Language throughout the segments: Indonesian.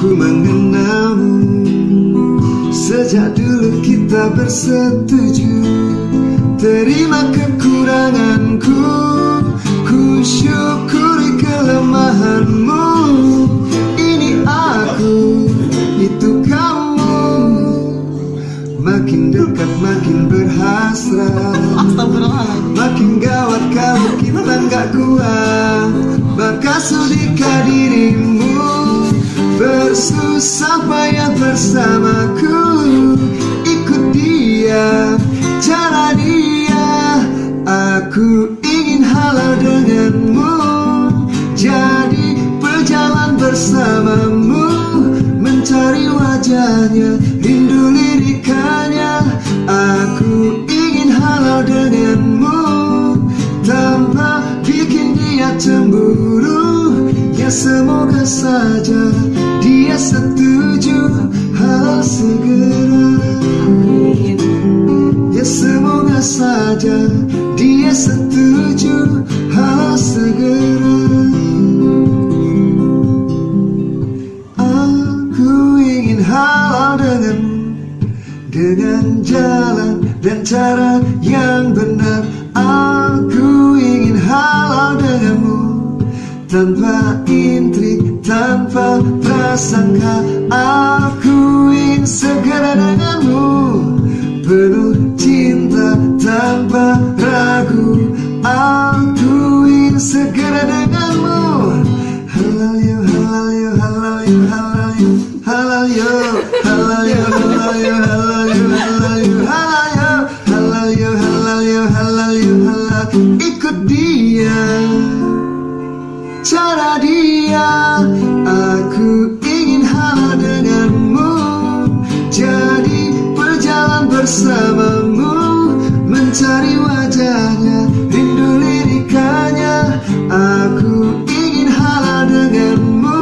ku mengenalmu. Sejak dulu kita bersetuju. Terima kekuranganku. Ku syukuri kelemahanmu. Ini aku, itu kamu. Makin dekat makin berhasrat. Makin gawat kalau kita nggak kuat. Maka sudikah dirimu bersamaku. Ikut dia, cara dia. Aku ingin halal denganmu. Jadi berjalan bersamamu. Mencari wajahnya, rindu lirikannya Aku ingin halal denganmu. Tanpa bikin dia cemburu. Ya semoga saja dia setuju segera. Ya semoga saja dia setuju. Halal segera. Aku ingin halal denganmu Dengan jalan dan cara yang benar. Aku ingin halal denganmu Tanpa intrik, tanpa prasangka. Aku Aku ingin segera denganmu Halal yo, halal yo, halal yo, halal yo Halal yo, halal yo, halal yo, halal yo, halal yo, halal yo Halal yo, Ikut dia Cara dia Aku ingin halal denganmu Jadi berjalan bersamamu Mencari wajahnya Rindu lirikannya Aku ingin halal denganmu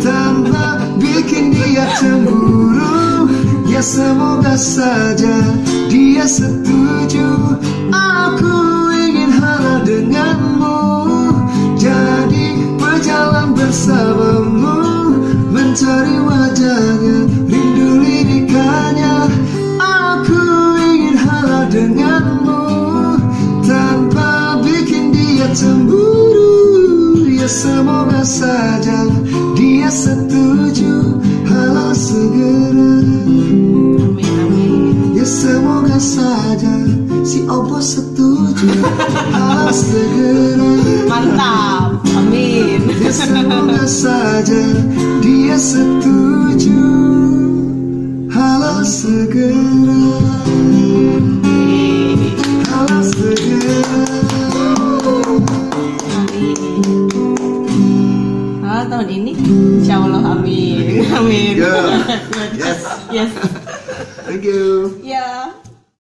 Tanpa bikin dia cemburu. Ya semoga saja dia setuju. Aku ingin halal denganmu. Jadi berjalan bersamamu semoga saja dia setuju halal segera. Ya semoga saja si Obo setuju halal segera Mantap. Amin. Ya semoga saja dia setuju halal segera halal segera Insya Allah amin. Amin. Yeah. Yes. Yes. Thank you. Ya